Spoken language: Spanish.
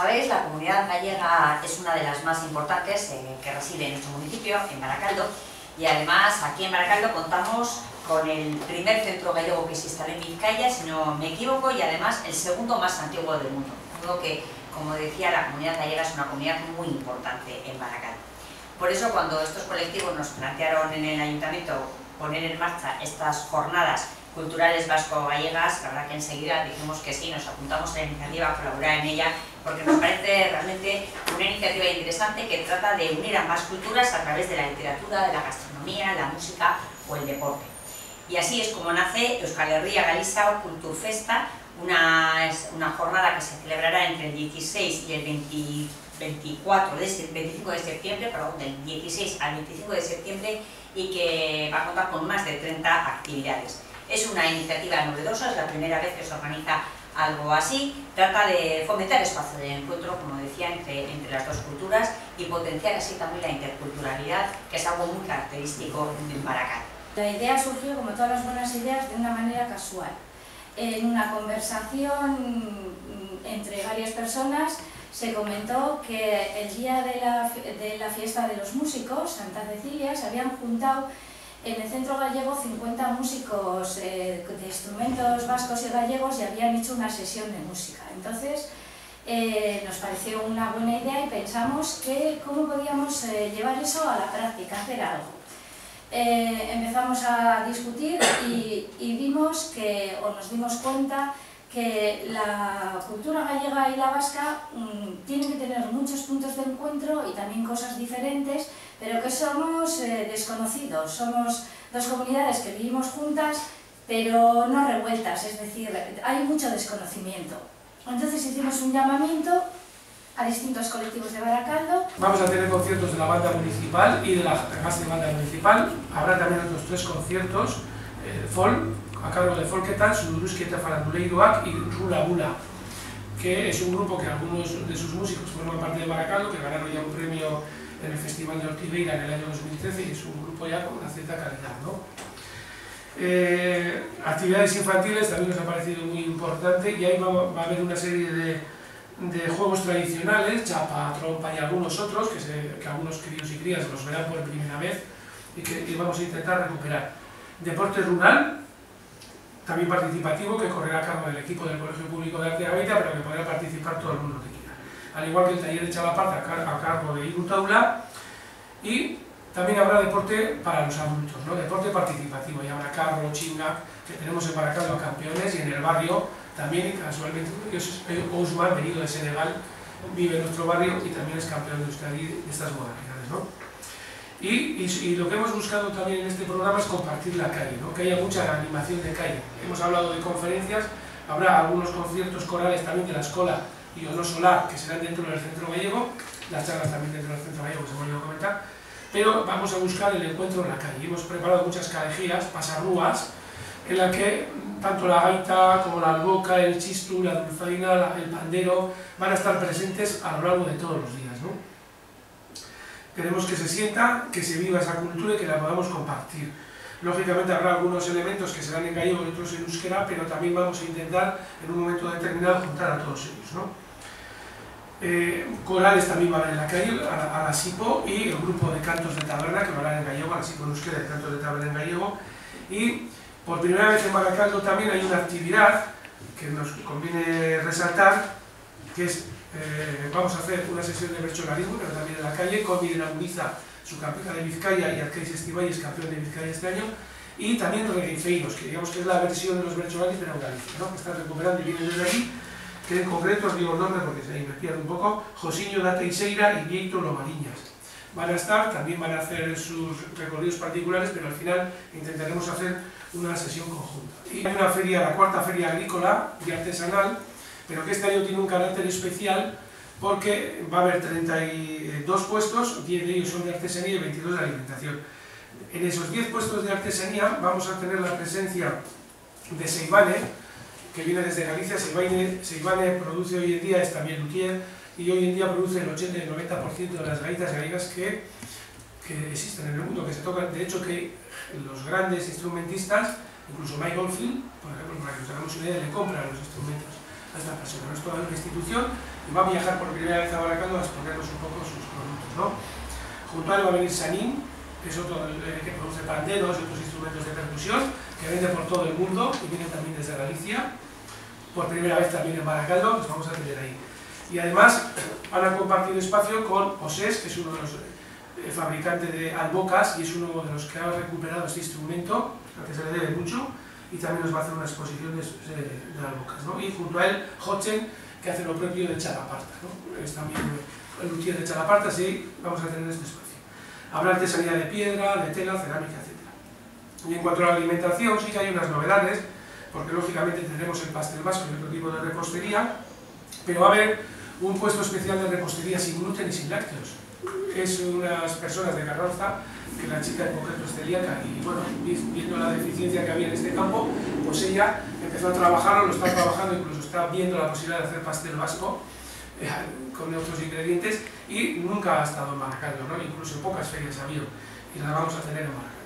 sabéis, la comunidad gallega es una de las más importantes eh, que reside en nuestro municipio, en Baracaldo, y además aquí en Baracaldo contamos con el primer centro gallego que se instaló en Vizcaya, si no me equivoco, y además el segundo más antiguo del mundo. Digo que, como decía, la comunidad gallega es una comunidad muy importante en Baracaldo. Por eso cuando estos colectivos nos plantearon en el ayuntamiento poner en marcha estas jornadas culturales vasco-gallegas, la verdad que enseguida dijimos que sí, nos apuntamos a la iniciativa, a colaborar en ella, porque nos parece realmente una iniciativa interesante que trata de unir ambas culturas a través de la literatura, de la gastronomía, la música o el deporte. Y así es como nace Euskal Herria Galiza Culturfesta, una, una jornada que se celebrará entre el 16 y el 24 de, 25 de septiembre, perdón, del 16 al 25 de septiembre y que va a contar con más de 30 actividades. Es una iniciativa novedosa, es la primera vez que se organiza algo así. Trata de fomentar espacio de encuentro, como decía, entre, las dos culturas y potenciar así también la interculturalidad, que es algo muy característico del Maracay. La idea surgió, como todas las buenas ideas, de una manera casual. En una conversación entre varias personas se comentó que el día de la, de la fiesta de los músicos, Santa Cecilia, se habían juntado en el Centro Gallego 50 músicos eh, de instrumentos vascos y gallegos y habían hecho una sesión de música. Entonces eh, nos pareció una buena idea y pensamos que cómo podíamos eh, llevar eso a la práctica, hacer algo. empezamos a discutir y, y vimos que, o nos dimos cuenta que la cultura gallega y la vasca mmm, tienen que tener muchos puntos de encuentro y también cosas diferentes, pero que somos eh, desconocidos, somos dos comunidades que vivimos juntas, pero no revueltas, es decir, hay mucho desconocimiento. Entonces hicimos un llamamiento a distintos colectivos de Baracaldo. Vamos a tener conciertos de la banda municipal y de la, de banda municipal. Habrá también otros tres conciertos, eh, folk, a cargo de Folketan, Suduruski eta Faranduleidoak y Rula Bula, que es un grupo que algunos de sus músicos forman parte de Baracaldo, que ganaron ya un premio en el Festival de Ortiveira en el año 2013 y es un grupo ya con una cierta calidad. ¿no? Eh, actividades infantiles también nos ha parecido muy importante y ahí va, va a haber una serie de, de, juegos tradicionales, chapa, trompa y algunos otros, que, se, que algunos críos y crías los verán por primera vez y que, que vamos a intentar recuperar. Deporte rural, también participativo que correrá a cargo del equipo del Colegio Público de Arte de pero que podrá participar todo el mundo que quiera. Al igual que el taller de Chalapata a cargo de Iru Taula y también habrá deporte para los adultos, ¿no? deporte participativo, y habrá carro, chinga, que tenemos en Baracaldo campeones y en el barrio también, casualmente, Ousmane, venido de Senegal, vive en nuestro barrio y también es campeón de Euskadi de estas modalidades. ¿no? Y, lo que hemos buscado también en este programa es compartir la calle, ¿no? que haya mucha animación de calle. Hemos hablado de conferencias, habrá algunos conciertos corales también de la escuela y o no solar que serán dentro del centro gallego, las charlas también dentro del centro gallego que se me olvidó comentar, pero vamos a buscar el encuentro en la calle. Hemos preparado muchas callejías, pasarrúas, en la que tanto la gaita como la alboca, el chistu, la dulzaina, el pandero van a estar presentes a lo largo de todos los días. ¿no? Queremos que se sienta, que se viva esa cultura y que la podamos compartir. Lógicamente habrá algunos elementos que serán en gallego y otros en euskera, pero también vamos a intentar en un momento determinado juntar a todos ellos. ¿no? Eh, corales también va a haber en la calle, a, la SIPO, y el grupo de cantos de taberna que va a hablar en gallego, a la SIPO en euskera de cantos de taberna en gallego. Y por primera vez en Baracaldo también hay una actividad que nos conviene resaltar, que es eh, vamos a hacer una sesión de bercholarismo, pero también en la calle, con Miguel Muniza, su campeona de Vizcaya, y Arqueis Estibáñez, campeón de Vizcaya este año, y también Regueifeiros, que digamos que es la versión de los bercholaris, pero en Galicia, ¿no? que están recuperando y vienen desde ahí, que en concreto os digo el nombre porque se me un poco, Josiño da Teixeira y Vieito Lomariñas. Van a estar, también van a hacer sus recorridos particulares, pero al final intentaremos hacer una sesión conjunta. Y hay una feria, la cuarta feria agrícola y artesanal, pero que este año tiene un carácter especial porque va a haber 32 puestos, 10 de ellos son de artesanía y 22 de alimentación. En esos 10 puestos de artesanía vamos a tener la presencia de Seibane, que viene desde Galicia. Seibane, produce hoy en día, es también luthier, y hoy en día produce el 80 y el 90% de las gaitas gallegas que existen en el mundo, que se tocan, de hecho que los grandes instrumentistas, incluso Mike Oldfield, por ejemplo, para que nos hagamos una idea, le compran los instrumentos a esta persona. No es toda una institución y va a viajar por primera vez a Baracaldo a exponernos un poco sus productos. ¿no? Junto a él va a venir Sanin, que es otro eh, que produce panderos y otros instrumentos de percusión, que vende por todo el mundo y viene también desde Galicia. Por primera vez también en Baracaldo, los vamos a tener ahí. Y además van a compartir espacio con Osés, que es uno de los eh, fabricantes de albocas y es uno de los que ha recuperado este instrumento, al que se le debe mucho, y también nos va a hacer una exposición de, de, de albocas. ¿no? Y junto a él, Hochen, que hace lo propio de Chalaparta. ¿no? Es también el luthier de Chalaparta, así vamos a tener este espacio. Habrá artesanía de piedra, de tela, cerámica, etc. Y en cuanto a la alimentación, sí que hay unas novedades, porque lógicamente tendremos el pastel vasco y otro tipo de repostería, pero va a haber un puesto especial de repostería sin gluten y sin lácteos. Es unas personas de Carroza, que la chica en concreto es celíaca, y bueno, viendo la deficiencia que había en este campo, pues ella empezó a trabajarlo, lo está trabajando, incluso está viendo la posibilidad de hacer pastel vasco, eh, con otros ingredientes y nunca ha estado en Maracaibo, ¿no? incluso pocas ferias ha habido y la vamos a tener en.